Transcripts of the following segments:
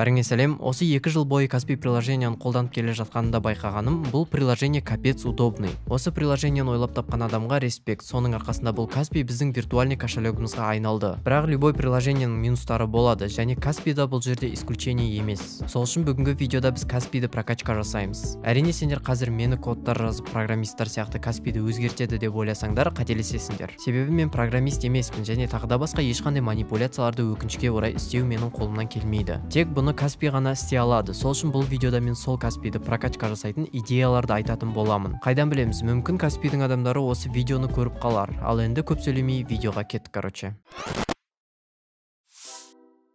бәріңе сәлем. Осы екі жыл бойы каспи приложенияны қолданып келе жатқанымда байқағаным. Бұл приложение капец удобный. Осы приложениені ойлап тапқан адамға респект. Соның арқасында бұл каспи біздің виртуальный кошелегімізге айналды. Бірақ любой приложениенің минустары болады және каспида бұл жерде исключение емес. Сол үшін бүгінгі видеода біз каспиді прокачка жасаймыз. Әрине сендер қазір мені кодтар жазып программисттер сияқты каспиді өзгертеді деп ойласаңдар қателесесіңдер. Себебі мен программист емеспін және тағы да басқа ешқандай манипуляцияларды өкінішке орай істеу менің қолымнан келмейді. Тек бұны каспи ғана істей алады. Сол үшін бұл видеода мен сол каспиді прокачка жасайтын идеяларды айтатын боламын. Қайдан білеміз? Мүмкін каспидің адамдары осы видеоны көріп қалар. Ал енді көп сөйлемей видеоға кеттік короче.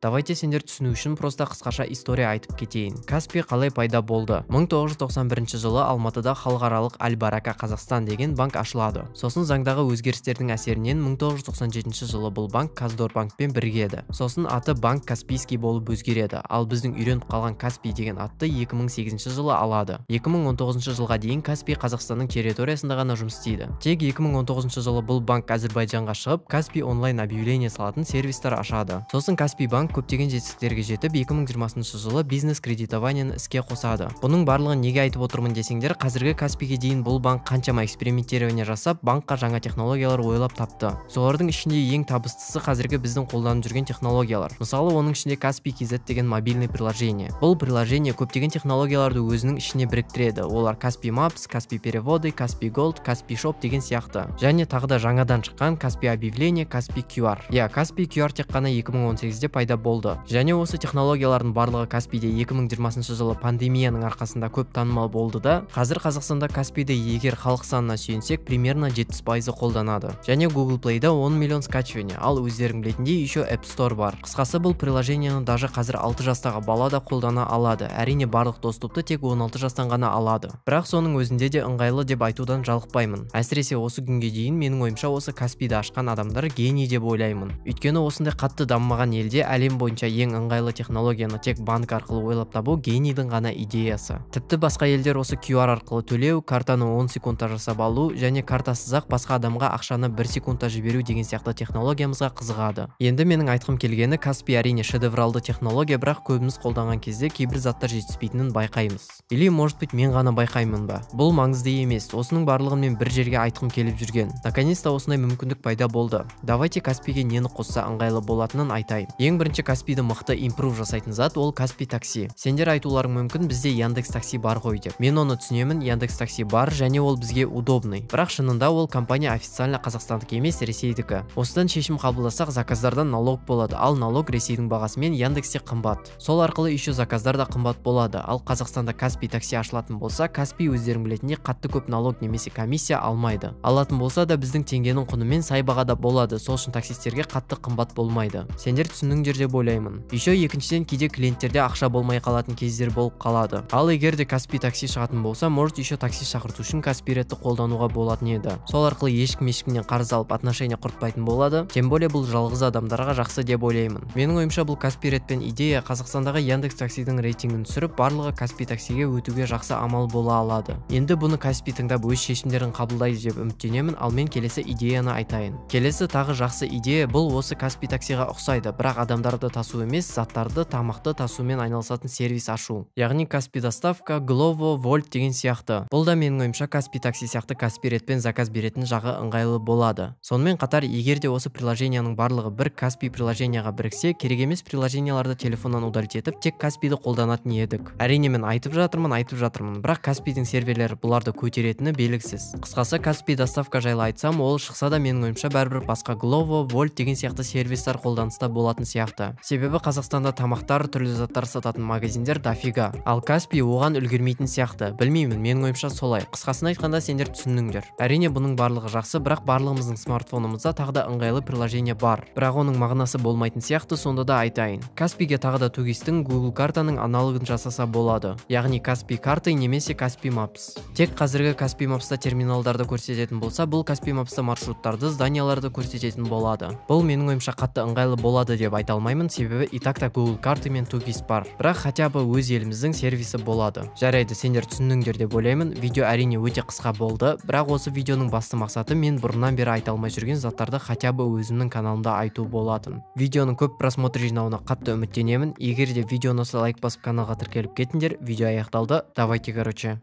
Давайте сендер түсіну үшін просто қысқаша история айтып кетейін. Каспи қалай пайда болды? 1991 жылы алматыда халықаралық аль барака қазақстан деген банк ашылады. Сосын заңдағы өзгерістердің әсерінен 1997 жылы бұл банк каздорбанкпен бірігеді сосын аты банк каспийский болып өзгереді. Ал біздің үйреніп қалған каспий деген атты 2008 жылы алады. 2019 жылға дейін каспий қазақстанның территориясында ғана жұмыс істейді. Тек 2019 жылы бұл банк әзірбайжанға шығып каспий онлайн объявление салатын сервистер ашады. Сосын каспий банк көптеген жетістіктерге жетіп 2020 жылы бизнес кредитованияны іске қосады. Бұның барлығын неге айтып отырмын десеңдер қазіргі каспиге дейін бұл банк қаншама экспериментирование жасап банкқа жаңа технологиялар ойлап тапты. Солардың ішінде ең табыстысы қазіргі біздің қолданып жүрген технологиялар. Мысалы оның ішінде каспи kz деген мобильный приложение. Бұл приложение көптеген технологияларды өзінің ішіне біріктіреді. Олар каспи мапс каспи переводы каспи голд каспи шоп деген сияқты. Және тағы да жаңадан шыққан каспи объявление каспи qr иә каспи qr тек қана 2018-де пайда болды. Және осы технологиялардың барлығы каспиде 2020 жылы пандемияның арқасында көп танымал болды да қазір қазақстанда каспиді егер халық санына сүйенсек примерно 70 пайызы қолданады. Және google playда 10 миллион скачивание ал өздерің білетіндей еще app store бар. Қысқасы бұл приложениені даже қазір 6 жастағы бала да қолдана алады әрине барлық доступты тек 16 жастан ғана алады. Бірақ соның өзінде де ыңғайлы деп айтудан жалықпаймын. Әсіресе осы күнге дейін менің ойымша осы каспиді ашқан адамдар гений деп ойлаймын. Өйткені осындай қатты дамымаған елде әлем бойынша ең ыңғайлы технологияны тек банк арқылы ойлап табу генийдің ғана идеясы. Тіпті басқа елдер осы QR арқылы төлеу картаны 10 секундта жасап алу және картасыз ақ басқа адамға ақшаны бір секундта жіберу деген сияқты технологиямызға қызығады. Енді менің айтқым келгені каспи әрине шедевралды технология бірақ көбіміз қолданған кезде кейбір заттар жетіспейтінін байқаймыз. Или может быть мен ғана байқаймын ба? Бұл маңызды емес. Осының барлығын мен бір жерге айтқым келіп жүрген. Наконец то осындай мүмкіндік пайда болды. Давайте каспиге нені қосса ыңғайлы болатынын айтайын. Ең бірінші каспиді мықты импрув жасайтын зат ол каспи такси. Сендер айтуларың мүмкін бізде яндекс такси бар ғой деп. Мен оны түсінемін яндекс такси бар және ол бізге удобный. Бірақ шынында ол компания официально қазақстандық емес ресейдікі. Осыдан шешім қабылдасақ заказдардан налог болады. Ал налог ресейдің бағасымен яндексте қымбат. Сол арқылы еще заказдар да қымбат болады. Ал қазақстанда каспи такси ашылатын болса каспи өздерің білетіндей қатты көп налог немесе комиссия алмайды. Алатын болса да біздің теңгенің құнымен сай бағада болады. Сол үшін таксистерге қатты қымбат болмайды. Сендер түсініңдер деп ойлаймын. Еще екіншіден кейде клиенттерде ақша болмай қалатын кездер болып қалады. Ал егер де каспи такси шығатын болса может еще такси шақырту үшін каспи ретті қолдануға болатын еді. Сол арқылы ешкім ешкімнен қарыз алып отношения құртпайтын болады. Тем более бұл жалғыз адамдарға жақсы деп ойлаймын. Менің ойымша бұл каспи ретпен идея қазақстандағы яндекс таксидің рейтингін түсіріп барлығы каспи таксиге өтуге жақсы амал бола алады. Енді бұны каспи тыңдап өз шешімдерін қабылдайды деп үміттенемін ал мен келесі идеяны айтайын. Келесі тағы жақсы идея бұл осы каспи таксиға ұқсайды. Бірақ тасу емес заттарды тамақты тасумен айналысатын сервис ашу. Яғни каспи доставка глово вольт деген сияқты. Бұл да менің ойымша каспи такси сияқты каспи ретпен заказ беретін жағы ыңғайлы болады. Сонымен қатар егер де осы приложенияның барлығы бір каспи приложенияға біріксе керек емес приложенияларды телефоннан удалить етіп тек каспиді қолданатын едік. Әрине мен айтып жатырмын айтып жатырмын. Бірақ каспидің серверлері бұларды көтеретіні белгісіз. Қысқасы каспи доставка жайлы айтсам ол шықса да менің ойымша бәрібір басқа глово вольт деген сияқты сервистер қолданыста болатын сияқты. Себебі қазақстанда тамақтар түрлі заттар сататын магазиндер дофига. Ал каспи оған үлгермейтін сияқты. Білмеймін менің ойымша солай. Қысқасын айтқанда сендер түсініңдер. Әрине бұның барлығы жақсы бірақ барлығымыздың смартфонымызда тағы да ыңғайлы приложение бар. Бірақ оның мағынасы болмайтын сияқты сонда да айтайын. Каспиге тағы да тугистің google картаның аналогын жасаса болады. Яғни каспи карты немесе каспи мапс тек қазіргі каспи мапста терминалдарды көрсететін болса бұл каспи мапста маршруттарды зданияларды көрсететін болады. Бұл менің ойымша қатты ыңғайлы болады деп айта алмаймын. Ойламаймын себебі и так та google карты мен тугис бар. Бірақ хотя бы өз еліміздің сервисі болады. Жарайды сендер түсіндіңдер деп ойлаймын. Видео әрине өте қысқа болды. Бірақ осы видеоның басты мақсаты мен бұрыннан бері айта алмай жүрген заттарды хотя бы өзімнің каналымда айту болатын. Видеоның көп просмотр жинауына қатты үміттенемін. Егер де видео ұнаса лайк басып каналға тіркеліп кетіңдер видео аяқталды. Давайте короче.